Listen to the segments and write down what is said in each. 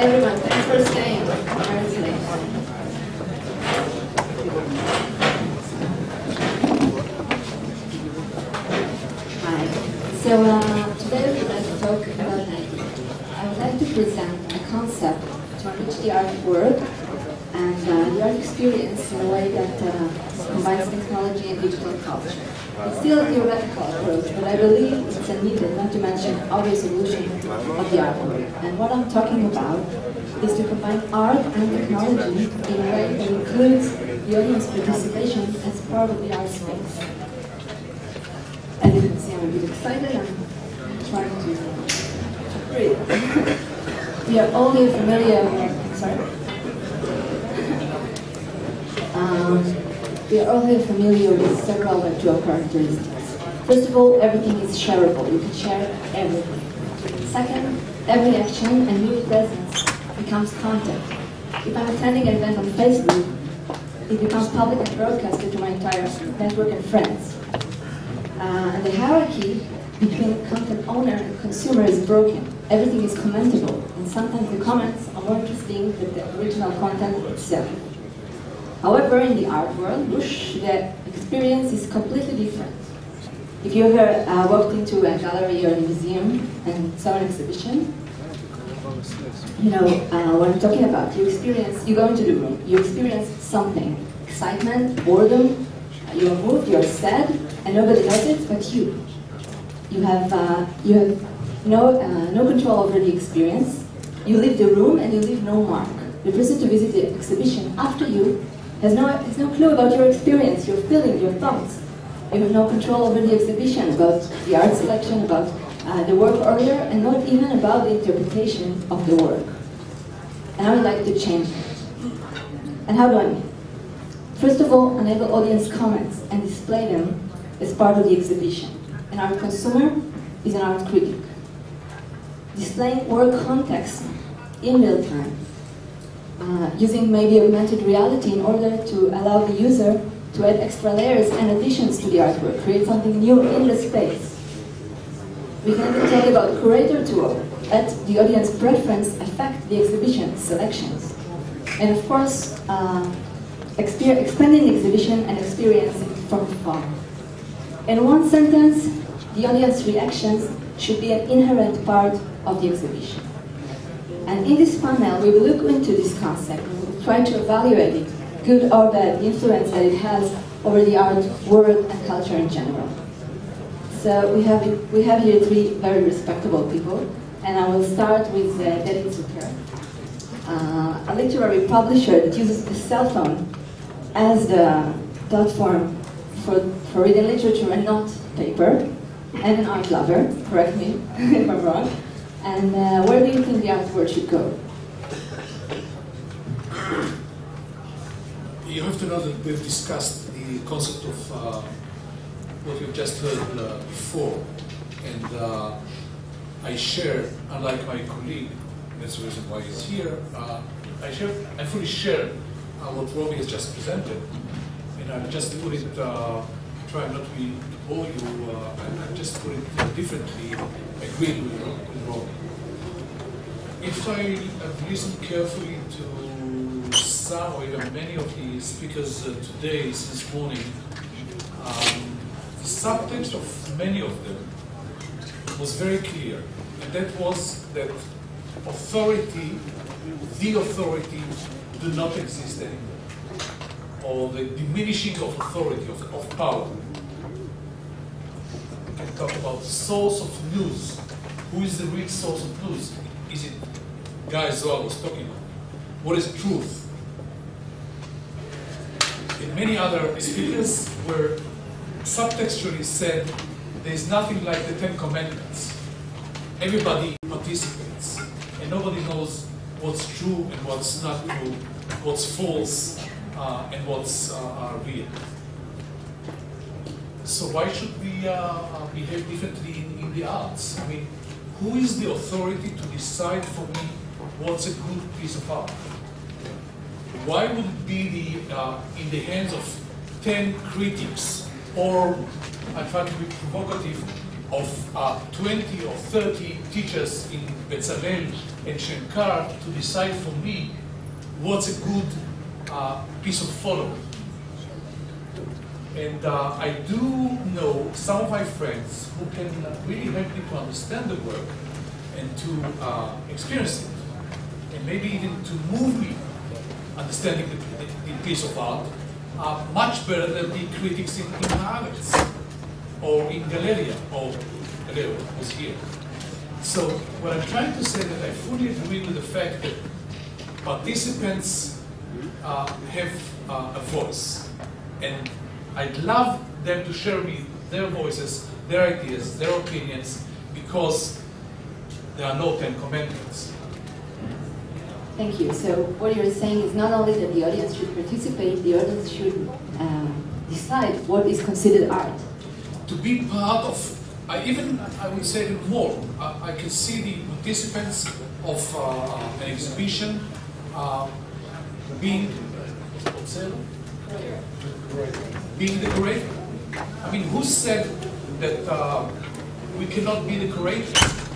everyone. Thanks for staying. Hi. So uh, today we'd like to talk about. I would like to present a concept to which the art work and uh, the art experience in a way that uh, combines technology and digital culture. It's still theoretical approach, but I believe it's a needed, not to mention obvious solution of the artwork. And what I'm talking about is to combine art and technology in a way that includes the audience participation as part of the art space. As you can see, I'm a bit excited. I'm trying to breathe. we are here familiar with, sorry. Um, we are here familiar with several virtual characteristics. First of all, everything is shareable. You can share everything. Second, every action and mere presence becomes content. If I'm attending an event on Facebook, it becomes public and broadcasted to my entire network and friends. Uh, and the hierarchy between content owner and consumer is broken. Everything is commentable, and sometimes the comments are more interesting than the original content itself. However, in the art world, whoosh, the experience is completely different. If you ever uh, walked into a gallery or a museum and saw an exhibition, you know uh, what I'm talking about. You experience, you go into the room, you experience something, excitement, boredom, you're moved, you're sad, and nobody knows it but you. You have, uh, you have no, uh, no control over the experience. You leave the room and you leave no mark. The person to visit the exhibition after you has no, has no clue about your experience, your feeling, your thoughts. You have no control over the exhibition, about the art selection, about uh, the work order, and not even about the interpretation of the work. And I would like to change that. And how do I mean? First of all, enable audience comments and display them as part of the exhibition. An art consumer is an art critic. Displaying work context in real time uh, using maybe augmented reality in order to allow the user to add extra layers and additions to the artwork, create something new in the space. We can even talk about curator tool, let the audience preference affect the exhibition selections. And of course, uh, expanding the exhibition and experience from far. In one sentence, the audience reactions should be an inherent part of the exhibition. And in this panel, we will look into this concept. We will try to evaluate it, good or bad, the influence that it has over the art world and culture in general. So we have, we have here three very respectable people, and I will start with uh, David Zucker, uh, a literary publisher that uses the cell phone as the platform for, for reading literature and not paper, and an art lover, correct me if I'm wrong. And uh, where do you think the art world should go? You have to know that we've discussed the concept of uh, what you've just heard uh, before. And uh, I share, unlike my colleague, that's the reason why he's here, uh, I share, I fully share uh, what Romi has just presented. And I'll just put it, uh, try not to be bore you, I, I just put it differently, agreed with, with Romi. If I have listened carefully to or even many of the speakers uh, today, since morning, um, the subtext of many of them was very clear, and that was that authority, the authority, do not exist anymore, or the diminishing of authority, of, of power. We can talk about source of news. Who is the real source of news? Is it Guy Zohar was talking about? What is truth? Many other speakers were subtextually said there is nothing like the Ten Commandments. Everybody participates, and nobody knows what's true and what's not true, what's false uh, and what's uh, real. So why should we uh, behave differently in, in the arts? I mean, who is the authority to decide for me what's a good piece of art? Why would it be the, uh, in the hands of 10 critics, or I try to be provocative, of uh, 20 or 30 teachers in Bezalel and Shenkar to decide for me what's a good uh, piece of follow. And uh, I do know some of my friends who can really help me to understand the work and to uh, experience it, and maybe even to move me understanding the, the, the piece of art are much better than the critics in, in Haaretz or in Galeria or Galeria was here. So what I'm trying to say that I fully agree with the fact that participants uh, have uh, a voice, and I'd love them to share me their voices, their ideas, their opinions, because there are no Ten Commandments. Thank you. So what you're saying is not only that the audience should participate, the audience should um, decide what is considered art. To be part of, I even, I would say more, I, I can see the participants of uh, an exhibition uh, being, being the curator. I mean, who said that uh, we cannot be the curator?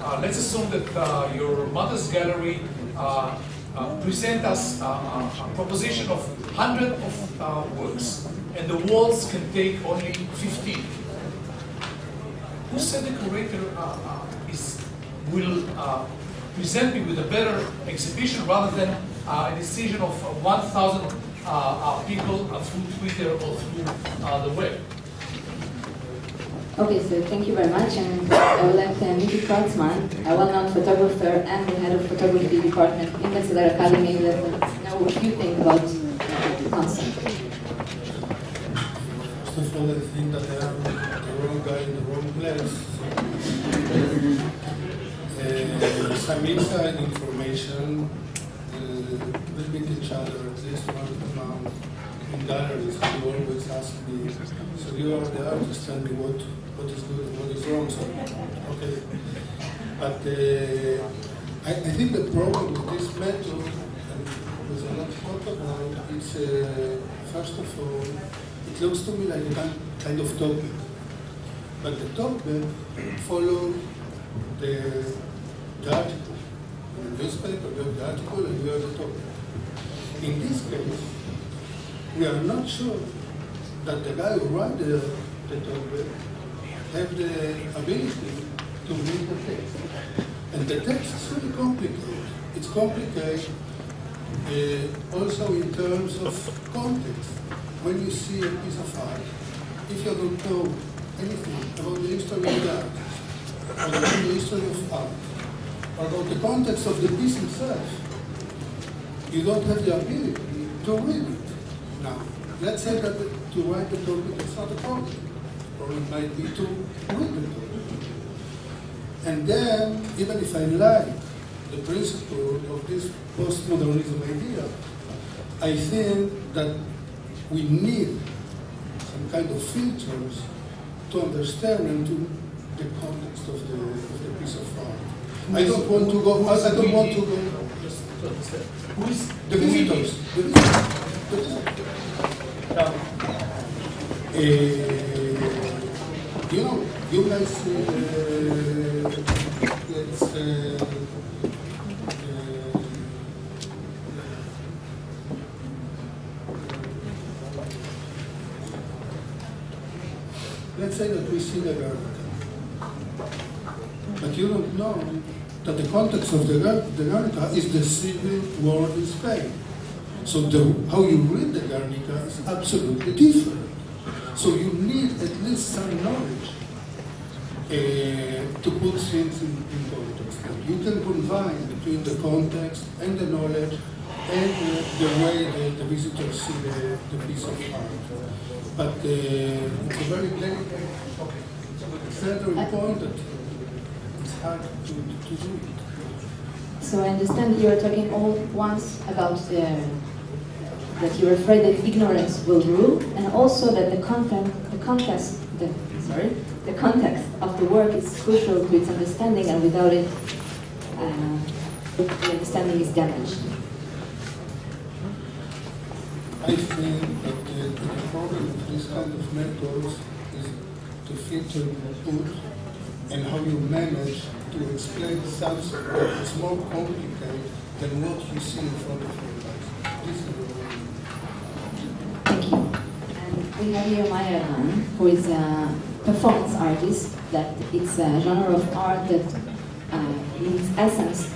Uh, let's assume that uh, your mother's gallery uh, uh, present us uh, a proposition of 100 of uh, works, and the walls can take only 15. Who said the curator uh, uh, is, will uh, present me with a better exhibition rather than uh, a decision of uh, 1,000 uh, uh, people uh, through Twitter or through uh, the web? Okay, so thank you very much, and I would like uh, Miki Kratzman, a well-known photographer and the head of photography department in Bezalel Academy, let us know what you think about the concept. First of all, I think that I am the wrong guy in the wrong place. Uh, some inside information, uh, we meet each other at least one amount in galleries. You always ask me, so you are the artist, tell me what, what is good and what is wrong. So, okay. But uh, I, I think the problem with this method, and there's a lot talk about, it's uh, first of all, it looks to me like a kind- of topic. But the topic follow the, the article. In the newspaper, you have the article and you have the topic. In this case, we are not sure that the guy who wrote the, the topic have the ability to read the text. And the text is really complicated. It's complicated uh, also in terms of context. When you see a piece of art, if you don't know anything about the history of the artist, or about the history of art, or about the context of the piece itself, you don't have the ability to read it. Now, let's say that to write the topic is not a problem, or it might be to read the topic. And then, even if I like the principle of this postmodernism idea, I think that we need some kind of filters to understand and to the context of the, of the piece of art. I don't want to go, I don't want to go, Just to understand. Who is the visitors. The visitors. The visitors. Uh, you know, you guys, uh, let's, uh, let's say that we see the Guernica. But you don't know that the context of the, the Guernica is the civil war in Spain. So the, how you read the Guernica is absolutely different. So you need at least some knowledge uh, to put things in, in context. You can combine between the context and the knowledge and uh, the way that the visitors see the, the piece of art. But uh, it's a very delicate, central point that it's hard to, to do it. So I understand you are talking all once about the, that you're afraid that ignorance will rule, and also that the content, the context, the, sorry, the context of the work is crucial to its understanding, and without it, uh, the understanding is damaged. I think that the, problem with this kind of methods is to filter input and how you manage to explain something that is more complicated than what you see in front of your eyes. This is the Thank you. And we have here Maya Elran, who is a performance artist, that it's a genre of art that, uh, in its essence,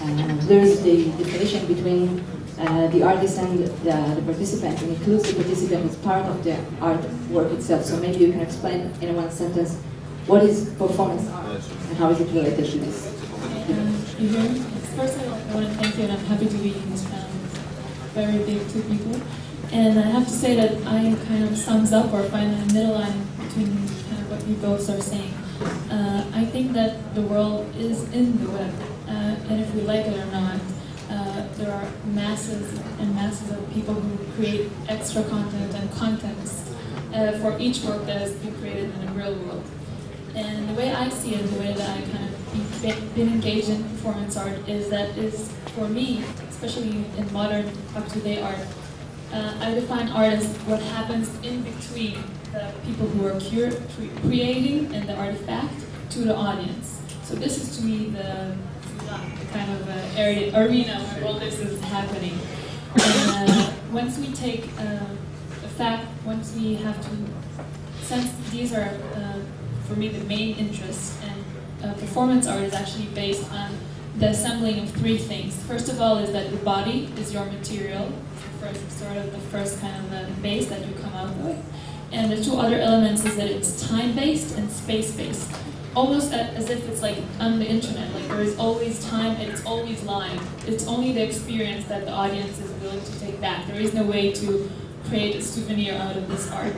uh, blurs the definition between uh, the artist and the, the participant, and includes the participant as part of the artwork itself. So maybe you can explain in one sentence what is performance art and how is it related to this? Um, you hear me? First, I want to thank you, and I'm happy to be in this panel. Very big two people. And I have to say that I kind of sums up or find a middle line between kind of what you both are saying. Uh, I think that the world is in the web, uh, and if we like it or not, uh, there are masses and masses of people who create extra content and contents uh, for each work that has been created in the real world. And the way I see it, the way that I kind of been engaged in performance art is that is for me, especially in modern up-to-date art, uh, I define art as what happens in between the people who are cure, cre- creating and the artifact to the audience. So this is to me the, the kind of uh, area arena where all this is happening. And uh, once we take uh, the fact, once we have to, since these are uh, for me the main interests, and uh, performance art is actually based on the assembling of three things. First of all, is that the body is your material, first sort of the first kind of uh, base that you come out with, and the two other elements is that it's time-based and space-based. Almost as if it's like on the internet, like there is always time and it's always live. It's only the experience that the audience is willing to take back. There is no way to create a souvenir out of this art.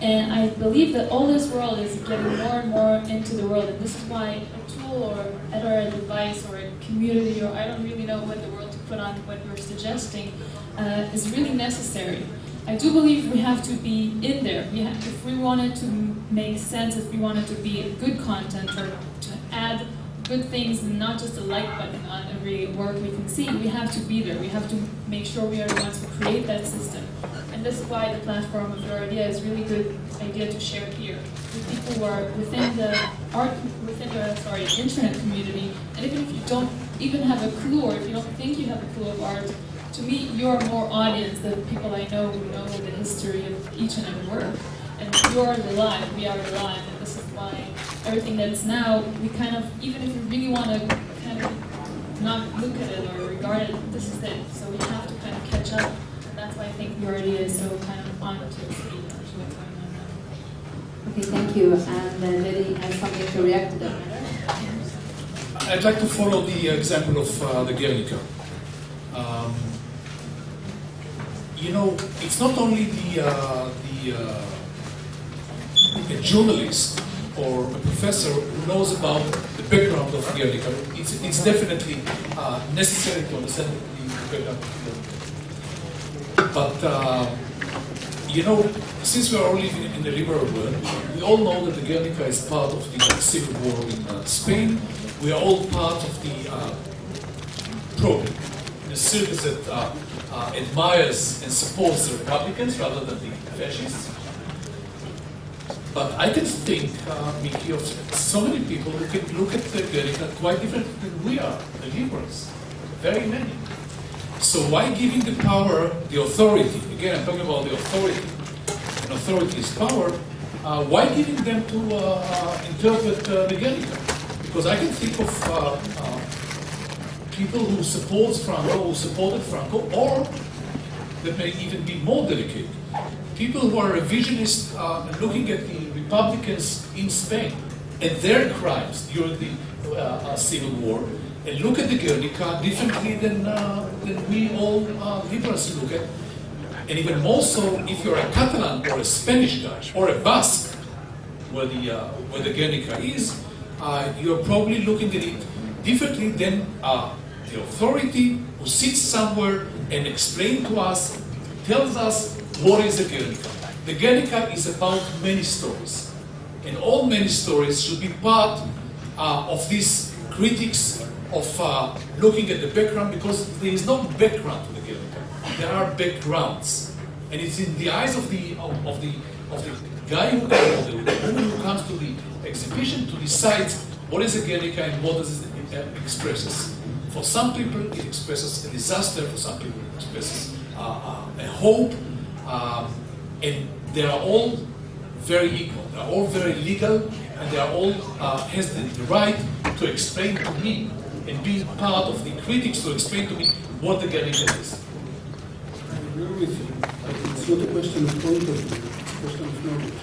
And I believe that all this world is getting more and more into the world, and this is why a tool or a device or a community, or I don't really know what the world to put on what you're suggesting, uh, is really necessary. I do believe we have to be in there. We have, if we wanted to make sense, if we wanted to be good content or to add good things and not just a like button on every work we can see, we have to be there. We have to make sure we are the ones who create that system. And this is why the platform of your idea is really good idea to share here with people who are within the art, within the sorry internet community. And even if you don't even have a clue, or if you don't think you have a clue of art, to me you're more audience than people I know who know the history of each and every work. And you're the live, we are the live, and this is why everything that's now we kind of even if you really want to kind of not look at it or regard it, this is it. So we have to kind of catch up. And that's why I think your idea is so kind of on to speed to what's going on now. Okay, thank you. And uh, Lily has something to react to that matter? I'd like to follow the example of uh, the Guernica. Um, you know, it's not only the, uh, the uh, a journalist or a professor who knows about the background of Guernica. It's, it's definitely uh, necessary to understand the background of Guernica. But, uh, you know, since we are all living in the liberal world, we all know that the Guernica is part of the civil war in uh, Spain. We are all part of the uh, program, the circus that uh, uh, admires and supports the Republicans rather than the fascists. But I can think, uh, Miki, of so many people who can look at the Guernica quite different than we are, the liberals. Very many. So why giving the power, the authority, again I'm talking about the authority, and authority is power, uh, why giving them to uh, interpret uh, the Guernica? Because I can think of uh, uh, people who support Franco, who supported Franco, or that may even be more delicate. People who are revisionist uh, looking at the Republicans in Spain and their crimes during the Civil War, and look at the Guernica differently than, uh, than we all uh, liberals look at. And even more so if you're a Catalan or a Spanish guy or a Basque, where the, uh, where the Guernica is, uh, you're probably looking at it differently than uh, the authority who sits somewhere and explains to us, tells us what is the Guernica. The Guernica is about many stories. And all many stories should be part uh, of these critics of uh, looking at the background because there is no background to the Guernica. There are backgrounds. And it's in the eyes of the, of, of the, of the guy who, comes, the woman who comes to the exhibition to decide what is a Guernica and what does it uh, expresses. For some people, it expresses a disaster. For some people, it expresses uh, uh, a hope. Um, and they are all very equal. They are all very legal, and they are all uh, has the, the right to explain to me and be part of the critics to explain to me what the Guernica is. I agree with you, it's not a question of point of view, it's a question of knowledge.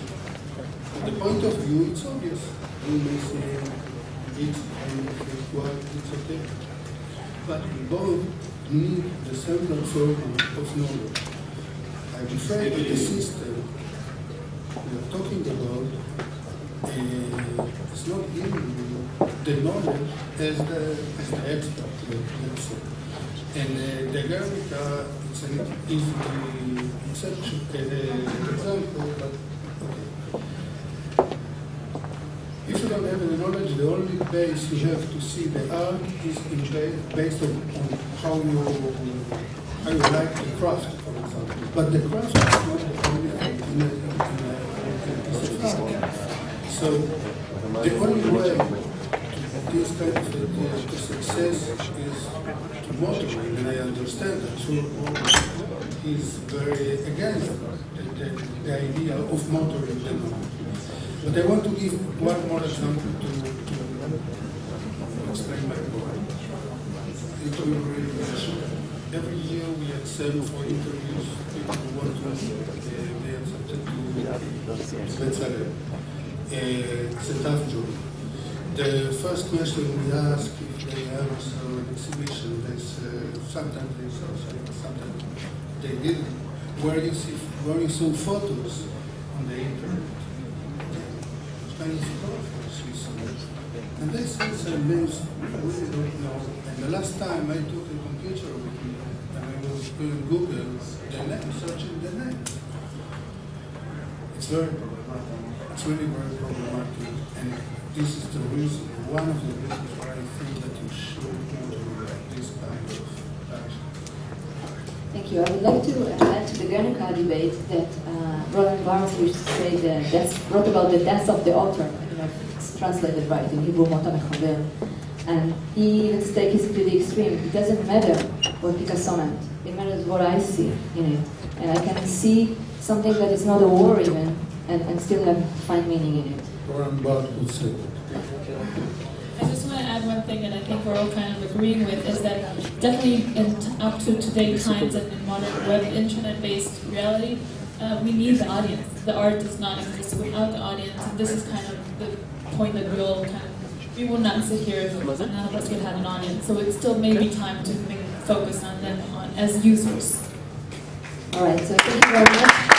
From the point of view, it's obvious. You may say it's, well, it's okay. But we both need the central program of knowledge. I'm afraid that the system we are talking about uh, is not giving the knowledge as the, as the expert, let's say. And uh, the Guernica is an is the exception, uh, example, but okay. If you don't have the knowledge, the only base you have to see the art is in ba- based on, on how you how you like the craft, for example. But the craft is not the only thing in a, in a, in a piece of art. So the only way this kind of uh, success is motivate, and I understand that. So he's very against the, the, the idea of motoring them. But I want to give one more example to, to explain my point. Every year we accept for interviews people who want to uh, be accepted to Bezalel. Uh, it's a tough job. The first question we ask if they have also an exhibition, they say, uh, sometimes they say, sometimes they didn't. Where you see, where you saw photos on the internet. Spanish photographers you saw. And they say some names we really don't know. And the last time I took a computer with me and I was doing Google, the name, searching the name. It's very problematic. It's really very problematic. And this is the reason, one of the reasons why I think that you should do this kind of action. Thank you. I would like to add to the Guernica debate that uh, Roland Barthes used to say the death, wrote about the death of the author. I don't know if it's translated right in Hebrew. And he even takes it to the extreme. It doesn't matter what Picasso meant. It matters what I see in it. And I can see something that is not a war even, and, and still have find meaning in it. Roland Barthes would say. I just want to add one thing that I think we're all kind of agreeing with is that definitely in t- up to today times and in modern web internet-based reality, uh, we need the audience. The art does not exist without the audience, and this is kind of the point that we all kind of we will not sit here if none of us would have an audience. So it still may be time to think, focus on them on as users. All right, so thank you very much.